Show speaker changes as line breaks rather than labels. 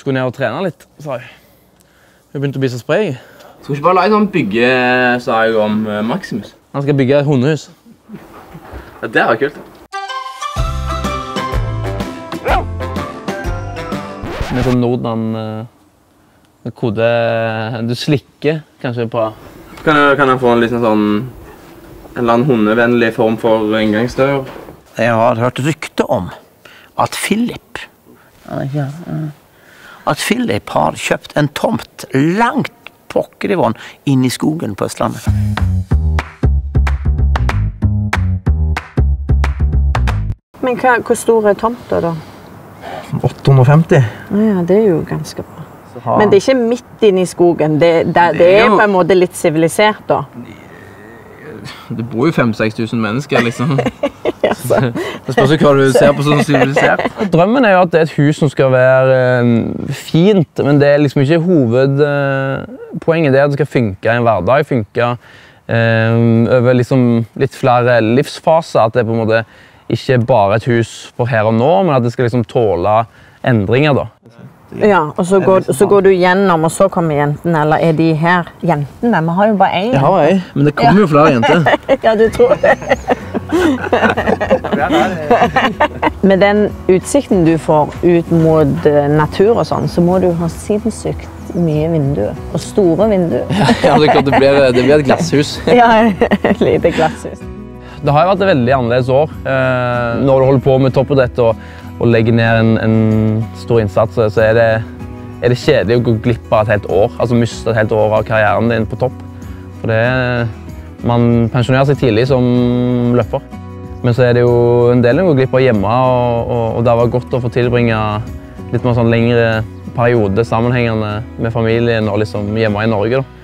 skulle ned og trene litt, sa jeg. Hun begynte å bli så sprek.
Skal vi ikke bare lage sånn byggesag om eh, Maximus?
Han skal bygge et hundehus.
Ja, det er kult.
Med sånn Nordland-kode Du slikker kanskje på
Kan jeg, kan jeg få en liten sånn En eller annen hundevennlig form for inngangsdør?
Jeg har hørt rykte om at Philip At Philip har kjøpt en tomt langt pokker i vann inn i skogen på Østlandet.
Men hva, hvor stor er tomta, da?
850.
Ja, det er jo ganske bra. Men det er ikke midt inne i skogen. Det, det, det
er jo-
på en måte litt sivilisert, da.
Det bor jo 5000-6000 mennesker, liksom.
Altså.
Det spørs hva du ser på som sivilisert.
Drømmen er jo at det er et hus som skal være eh, fint, men det er liksom ikke hovedpoenget. det er at det skal funke i en hverdag, funke eh, over liksom litt flere livsfaser. At det på en måte ikke bare er et hus for her og nå, men at det skal liksom tåle endringer. da.
Ja, og så går, så går du gjennom, og så kommer jentene. Eller er de her? Jentene? Vi har jo bare én.
Jeg har ei, men det kommer jo flere jenter.
Ja, du tror det. Med den utsikten du får ut mot eh, natur og sånn, så må du ha sinnssykt mye vinduer. Og store vinduer.
Ja, det, klart det, blir, det blir et glasshus.
Ja, et lite glasshus.
Det har vært et veldig annerledes år. Eh, når du holder på med toppidrett og, og legger ned en, en stor innsats, så er det, er det kjedelig å gå glipp av et helt år. Altså miste et helt år av karrieren din på topp. For det, man pensjonerer seg tidlig som løper. Men så er det jo en del en går glipp av hjemme, og, og, og det var godt å få tilbringe litt mer sånn lengre periode sammenhengende med familien og liksom hjemme i Norge. Da.